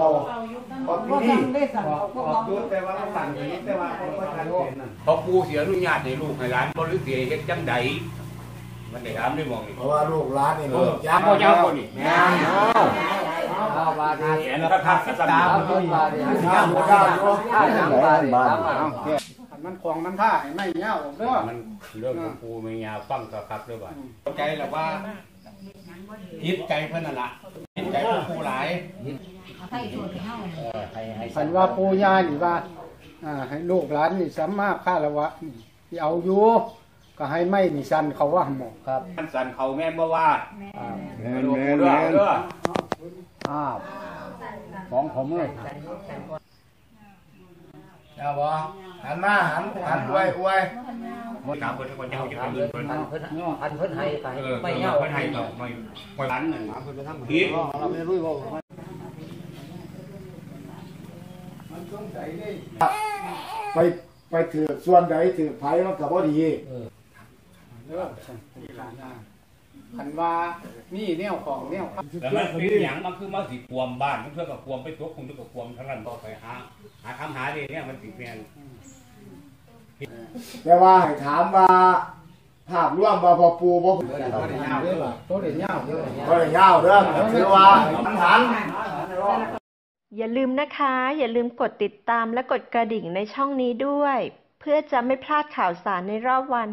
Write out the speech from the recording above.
ออกก็ที่สั่นี่งได้สั่งเขาก็อมออกงยุดแต่ว่าเราสั่งอย่างนี้แต่ว่าเขาก็ทันเห็นนั่นพอปูเสียอนุญาตให้ลูกให้หลานบ่หรือเสียเฮ็ดจังใดมันได้ถามได้มองนี่เพราะว่าลูกหลานนี่เอลูอกยักษ์บ่ยาวบ่นี่แม่นเอาบาทนี่แขนกระทักสัตสาตามคนบาทนี่ย่างบ่ได้อยู่ห้าสามบาทนี่สามบาทมันคลองมันท่าให้ไม่เงี้ยวเด้อมันเรื่องของปูไม่ยาวฟังก็ครับเด้อว่าเข้าใจแล้วว่าคิดใจเพิ่นน่ะล่ะคิดใจของปูหลาย เออให้ให้คันว่าปู่ย่านี่ว่าอ่าให้ลูกหลานนี่สัมมาคารวะนี่ที่เอาอยู่ก็ให้ไม่นี่สั่นเขาว่าหมอกครับมันสั่นเขาแม่นบ่ว่าอ่าแม่นลูกแม่ปูนเด้อแม่นเด้ออ้าวของผมเลยเอาบ่หันมาหันหันอวยอวยถามเพิ่นคนยาวจะอัเป็นนเพิ่นเพิ่นอันเพิ่นให้ไปเออไม่ไม่เงาเพิ่นให้ก็ไม่ไม่หลานนั่นคิดเราไม่รู้ว่า มันสงสัย ได้ไปไปถือส่วนใดถือไผมันก็บ่ดีเด้อที่หลานน่ะคันว่านี่แนวของแนวครับแล้วมันเป็นหยังมันคือมาสิควมบ้านมันเพื่อกับควมไปตัวคงจะกับควมทั้งนั้นต่อไปหาหาคำหาดิเนี่ยมันสิแม่นแต่ว่าให้ถามว่าภาพรวมว่าพอปูบ่ตัวเด็กยาวเด้อตัวเด็กยาวเด้อบ่ได้ยาวเด้อก็ถือว่ามันหัน อย่าลืมนะคะ อย่าลืมกดติดตามและกดกระดิ่งในช่องนี้ด้วย เพื่อจะไม่พลาดข่าวสารในรอบวัน